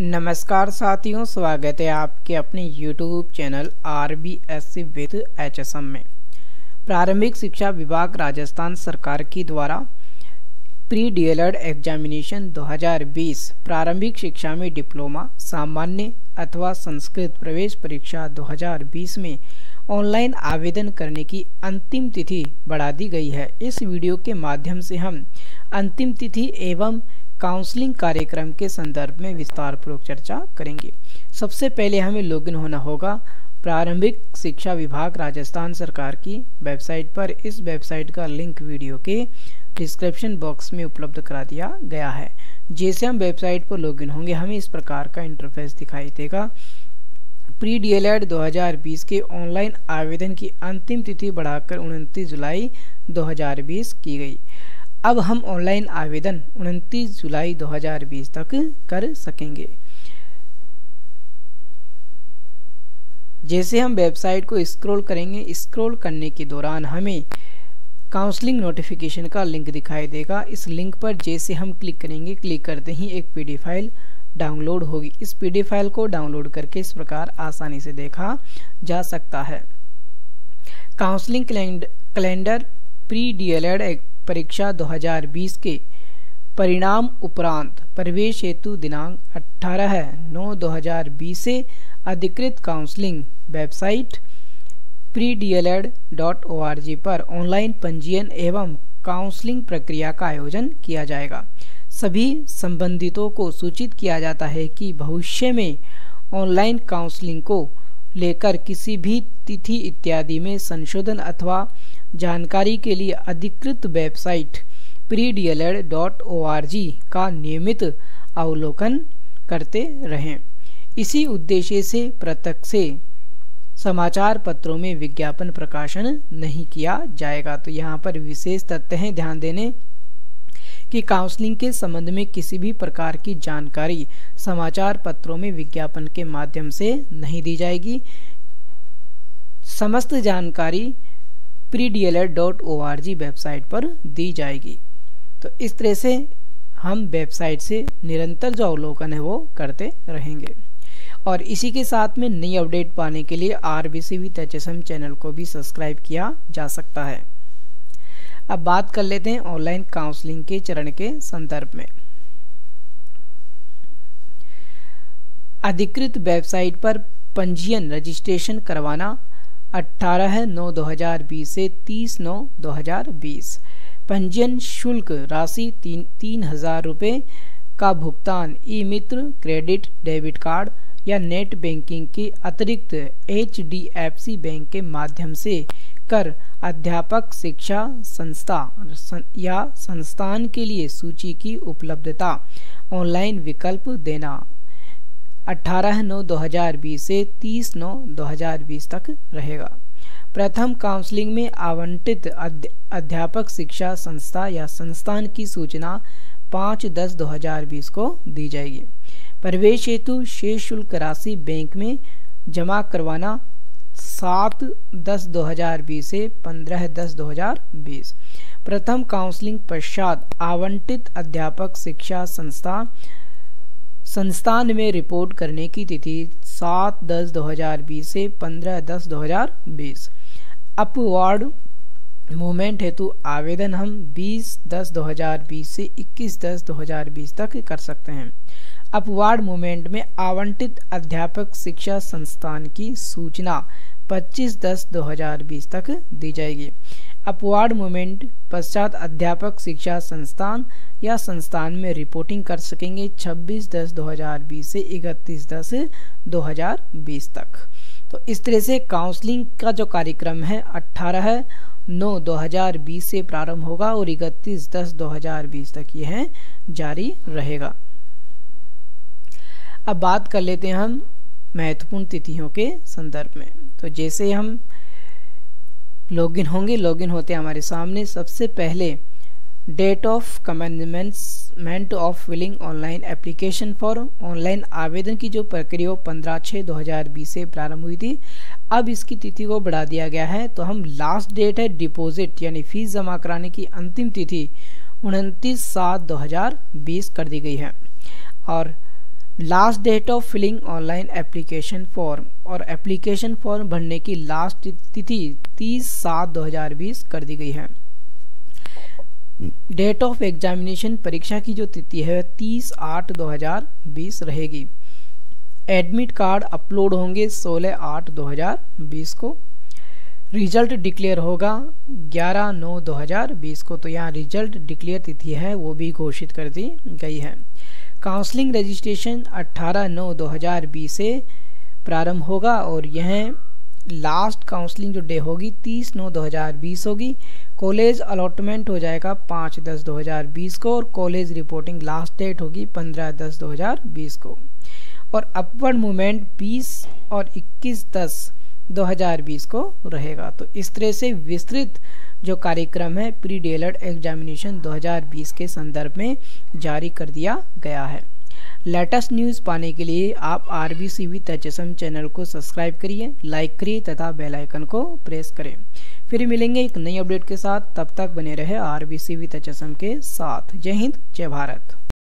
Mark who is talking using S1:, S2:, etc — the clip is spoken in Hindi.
S1: नमस्कार साथियों, स्वागत है आपके अपने YouTube channel R B S C with H S M में। प्रारंभिक शिक्षा विभाग राजस्थान सरकार की द्वारा प्री डीएलएड एग्जामिनेशन 2020 प्रारंभिक शिक्षा में डिप्लोमा सामान्य अथवा संस्कृत प्रवेश परीक्षा 2020 में ऑनलाइन आवेदन करने की अंतिम तिथि बढ़ा दी गई है। इस वीडियो के माध्यम से हम अंतिम तिथि एवं काउंसलिंग कार्यक्रम के संदर्भ में विस्तार पूर्वक चर्चा करेंगे। सबसे पहले हमें लॉगिन होना होगा। प्रारंभिक शिक्षा विभाग राजस्थान सरकार की वेबसाइट पर इस वेबसाइट का लिंक वीडियो के डिस्क्रिप्शन बॉक्स में उपलब्ध करा दिया गया है। जैसे हम वेबसाइट पर लॉगिन होंगे, हमें इस प्रकार का इंटरफेस दिखाई देगा। प्री डी डीएलएड 2020 के ऑनलाइन आवेदन की अंतिम तिथि बढ़ाकर उनतीस जुलाई 2020 की गई। अब हम ऑनलाइन आवेदन 29 जुलाई 2020 तक कर सकेंगे। जैसे हम वेबसाइट को स्क्रॉल करेंगे, स्क्रॉल करने के दौरान हमें काउंसलिंग नोटिफिकेशन का लिंक दिखाई देगा। इस लिंक पर जैसे हम क्लिक करेंगे, क्लिक करते ही एक पीडी फ़ाइल डाउनलोड होगी। इस पीडी फ़ाइल को डाउनलोड करके इस प्रकार आसानी से देखा जा सकता है। काउंसलिंग कैलेंडर प्री डीएलएड परीक्षा 2020 के परिणाम उपरांत प्रवेश हेतु दिनांक 18 नौ 2020 से अधिकृत काउंसलिंग वेबसाइट प्री पर ऑनलाइन पंजीयन एवं काउंसलिंग प्रक्रिया का आयोजन किया जाएगा। सभी संबंधितों को सूचित किया जाता है कि भविष्य में ऑनलाइन काउंसलिंग को लेकर किसी भी तिथि इत्यादि में संशोधन अथवा जानकारी के लिए अधिकृत website pre D L Ed dot O R G का नियमित अवलोकन करते रहें। इसी उद्देश्य से पृथक से समाचार पत्रों में विज्ञापन प्रकाशन नहीं किया जाएगा। तो यहाँ पर विशेष तथ्य हैं, ध्यान देने कि काउंसलिंग के संबंध में किसी भी प्रकार की जानकारी समाचार पत्रों में विज्ञापन के माध्यम से नहीं दी जाएगी। समस्त जानकारी प्री डी वेबसाइट पर दी जाएगी। तो इस तरह से हम वेबसाइट से निरंतर जो अवलोकन है वो करते रहेंगे। और इसी के साथ में नई अपडेट पाने के लिए आर बी सी चैनल को भी सब्सक्राइब किया जा सकता है। अब बात कर लेते हैं ऑनलाइन काउंसलिंग के चरण के संदर्भ में। अधिकृत वेबसाइट पर पंजीयन रजिस्ट्रेशन करवाना 18 नौ 2020 से 30 नौ 2020 पंजीयन शुल्क राशि तीन तीन हज़ार रुपये का भुगतान E Mitra credit, debit card या नेट बैंकिंग के अतिरिक्त HDFC बैंक के माध्यम से कर अध्यापक, शिक्षा संस्था या संस्थान के लिए सूची की उपलब्धता। ऑनलाइन विकल्प देना। 18 नौ 2020 से 30 नौ 2020 तक रहेगा। प्रथम काउंसलिंग में आवंटित अध्यापक, शिक्षा संस्था या संस्थान की सूचना 5 दस 2020 को दी जाएगी। प्रवेश हेतु शेष शुल्क राशि बैंक में जमा करवाना सात दस 2020 से 15 दस 2020 प्रथम काउंसलिंग पश्चात आवंटित अध्यापक शिक्षा संस्था संस्थान में रिपोर्ट करने की तिथि सात दस दो हज़ार बीस से पंद्रह दस दो हज़ार बीस। अपवार्ड मूवमेंट हेतु आवेदन हम 20 दस 2020 से 21 दस 2020 तक कर सकते हैं। अपवार्ड मूवमेंट में आवंटित अध्यापक शिक्षा संस्थान की सूचना 25 दस 2020 तक दी जाएगी। अपवार्ड मूवमेंट पश्चात अध्यापक, शिक्षा संस्थान या संस्थान में रिपोर्टिंग कर सकेंगे 26 दस 2020 से 31 दस 2020 तक। तो इस तरह से काउंसलिंग का जो कार्यक्रम है 18 नौ 2020 से प्रारंभ होगा और 31 दस 2020 तक यह जारी रहेगा। अब बात कर लेते हैं हम महत्वपूर्ण तिथियों के संदर्भ में। तो जैसे हम लॉगिन होंगे लॉगिन होते हमारे सामने। सबसे पहले date of commencement of filling online application for online आवेदन की जो प्रक्रिया पंद्रह छः दो हज़ार बीस से प्रारंभ हुई थी, अब इसकी तिथि को बढ़ा दिया गया है। तो हम लास्ट डेट है डिपॉजिट यानी फ़ीस जमा कराने की अंतिम तिथि उनतीस सात दो हज़ार बीस कर दी गई है। और last date of filling online application form और एप्लीकेशन फॉर्म भरने की लास्ट तिथि 30 सात 2020 कर दी गई है। डेट ऑफ़ एग्जामिनेशन परीक्षा की जो तिथि है 30 आठ 2020 रहेगी। एडमिट कार्ड अपलोड होंगे 16 आठ 2020 को। रिज़ल्ट डिक्लेयर होगा 11 नौ 2020 को। तो यहाँ रिज़ल्ट डिक्लेयर तिथि है, वो भी घोषित कर दी गई है। काउंसलिंग रजिस्ट्रेशन 18 नौ 2020 से प्रारंभ होगा और यह लास्ट काउंसलिंग जो डे होगी 30 नौ 2020 होगी। कॉलेज अलॉटमेंट हो जाएगा 5 दस 2020 को और कॉलेज रिपोर्टिंग लास्ट डेट होगी 15 दस 2020 को। और अपवर्ड मूवमेंट 20 और 21 दस 2020 को रहेगा। तो इस तरह से विस्तृत जो कार्यक्रम है प्री डेलर एग्जामिनेशन 2020 के संदर्भ में जारी कर दिया गया है। लेटेस्ट न्यूज़ पाने के लिए आप आर बी सी वी तचसम चैनल को सब्सक्राइब करिए लाइक करिए तथा बेल आइकन को प्रेस करें। फिर मिलेंगे एक नई अपडेट के साथ। तब तक बने रहे आर बी सी वी तचसम के साथ। जय हिंद, जय भारत।